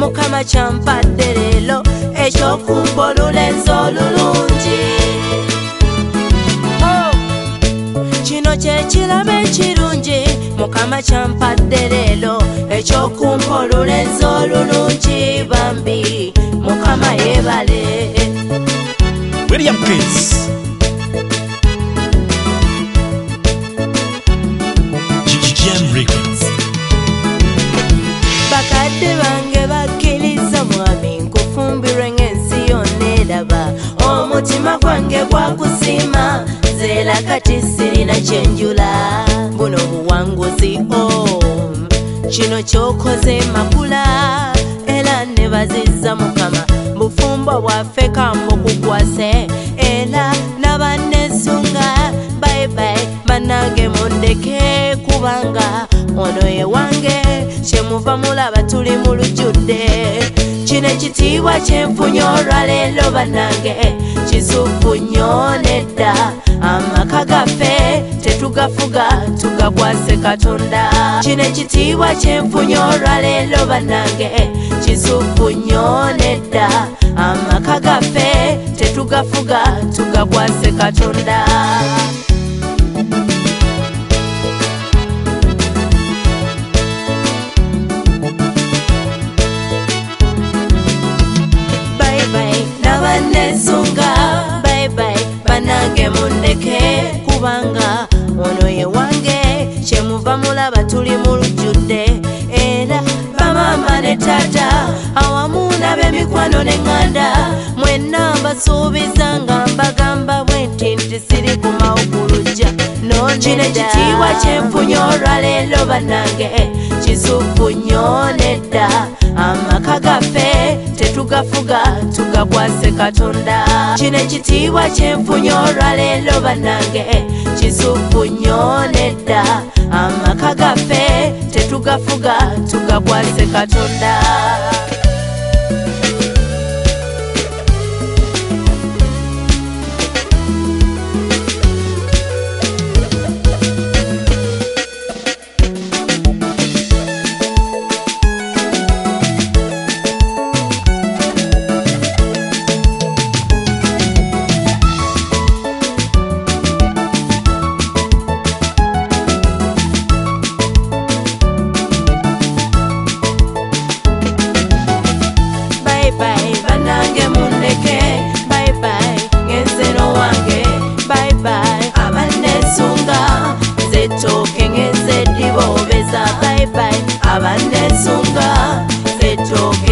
mukama kyampadde leero ekyokumba olulenzi olulungi kino kyekirabo ekirungi mukama kyampadde leero ekyokumba olulenzi olulungi bambi mukama yeebale william prince na kati sirina kyenjula buno buwanguzi o oh. kino kyokoze makula era nebaziza mukama bufumbo bwaffe kambo kukwase era nabannesunga baibai banage mundeke kubanga ono ewange kyemuva mulaba tuli mulujjudde chine chitiwa chemfunyo lwalelo banange chisufunyo nedda amaka gaffe tetugafuga tugakwase katonda chine chitiwa chemfunyo lwalelo banange chisufunyo nedda amaka gaffe tetugafuga tugakwase katonda wange mundeke kubanga ono ye wange kyemuva mulaba tuli mu lujjudde era bamamba ne tata awamu nab'emikwano neŋŋanda mwenna mbasuubiza nga mbagamba bwe nti nti siri ku mawukulujja nonkino ekitiibwa kyenfunya olwaleero banange kisufu nnyo nedda mukwase katonda kino ekitiibwa kyenfunye olwaleero banange kisufu nnyo nedda amaka gaffe tetugafuga tugakwase katonda abanesunga fetoke